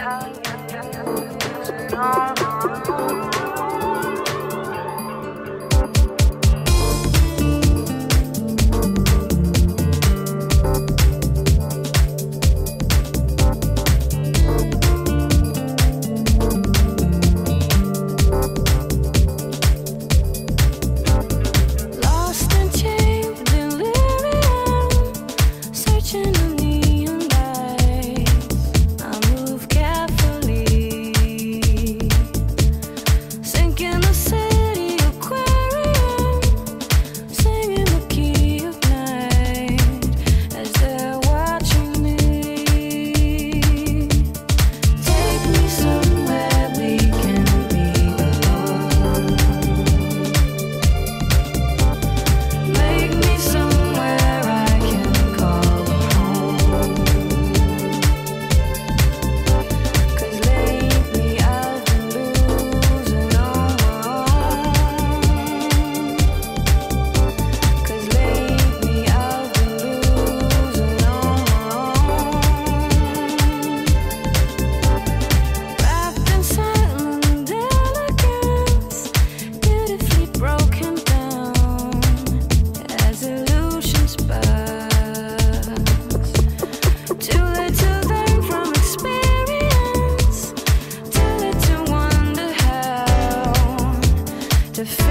take me home. Cause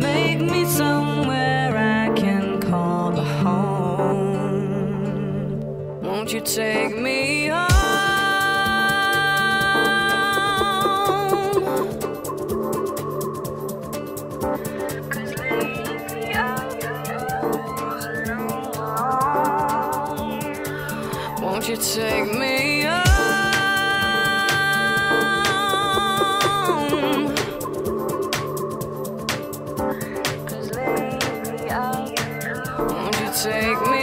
lately I've been alone. Won't you take me take me